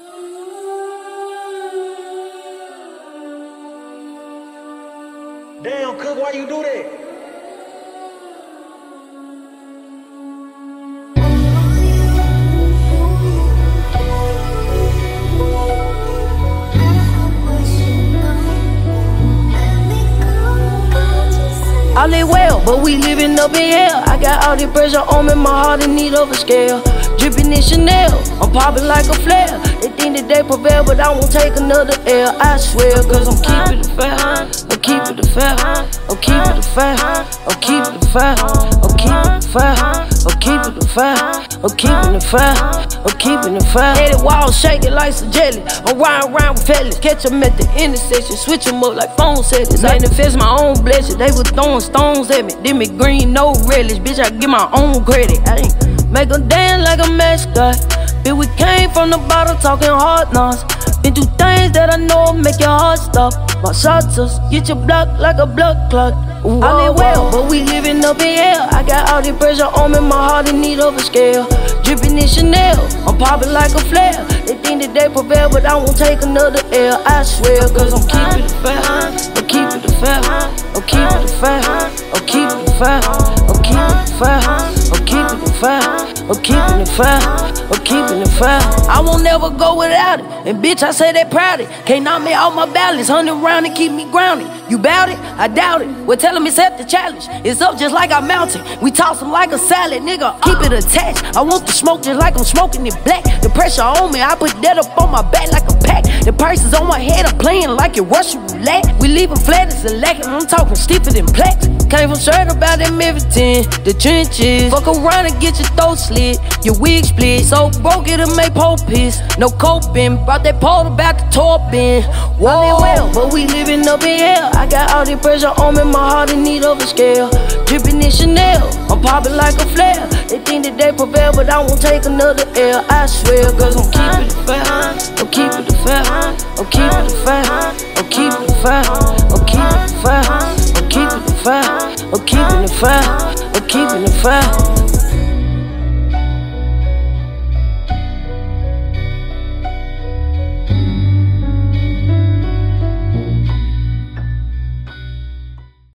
Damn, Cook, why you do that? All is well, but we living up in hell. I got all the pressure on me, my heart in need of a scale. Dripping in Chanel, I'm popping like a flare. They think that they prevail, but I won't take another L. I swear, cause I'm keeping it fair. I'm keeping it fair. I'm keeping it fair. I'm keeping it fair. I'm keeping it fair. I'm keeping it fair. I'm keeping it fair. I'm keeping it fair. Headed walls shaking like some jelly. I'm riding around with fellas. Catch them at the intersection. Switch them up like phone settings. I Manifest my own blessing. They was throwing stones at me. Then me green, no relish. Bitch, I get my own credit. I ain't make them dance like a mascot. Bitch, we came from the bottom talking hard knocks. Been through things that I know make your heart stop. My shots us, get your block like a blood clot. Ooh, I live well, but we living up in hell. I got all the pressure on me, my heart in need of a scale. Dripping in Chanel, I'm popping like a flare. They think that they prevail, but I won't take another L. I swear, cause I'm keeping it fair. I'm keeping it fair. I'm keeping it fair. I'm keeping it fair. I'm keeping it fair fire. I'm keeping it fair. I'm keeping it fair. I won't never go without it. And bitch, I say that proud it. Can't knock me off my balance. Hundred round and keep me grounded. You bout it? I doubt it. Well, tell him accept the challenge. It's up just like I mounted. We toss him like a salad, nigga. Keep it attached. I want the smoke just like I'm smoking it black. The pressure on me, I put that up on my back like a pack. The prices on my head, I'm playing like it Russian roulette. We leave them flat as a lacking. I'm talking stiffer than plaques. Came from straight about them everything. The trenches. Fuck around and get your throat slit. Your wig split. So broke it'll make Pope piss. No coping. Brought that pole about the top in. Whoa, well, but we living up in hell. I got all the pressure on me, my heart in need of a scale. Dripping in Chanel. I'm popping like a flare. They think that they prevail, but I won't take another L. I swear, cause I'm keeping it fair. I'm keeping it fair. I'm keeping it fair. I'm keeping it fair. I'm keeping it fair. I'm keeping it fair. I'm keeping it fair. I'm keeping it fair.